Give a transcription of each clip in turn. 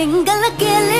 single again.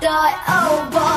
Oh boy.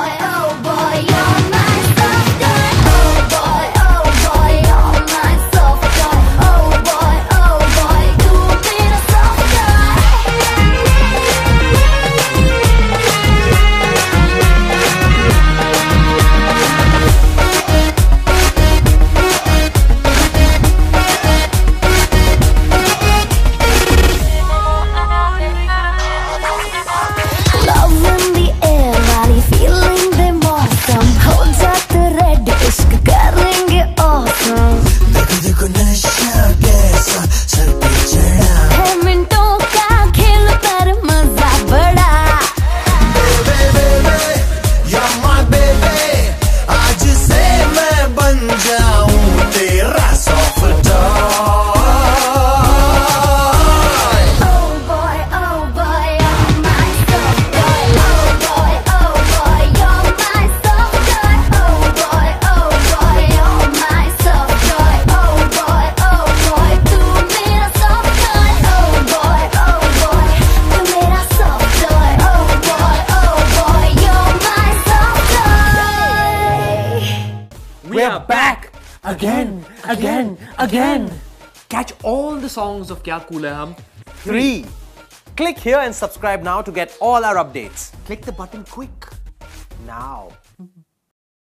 We're back again, again, again. Catch all the songs of Kyaa Kool Hain Hum 3. Click here and subscribe now to get all our updates. Click the button quick. Now.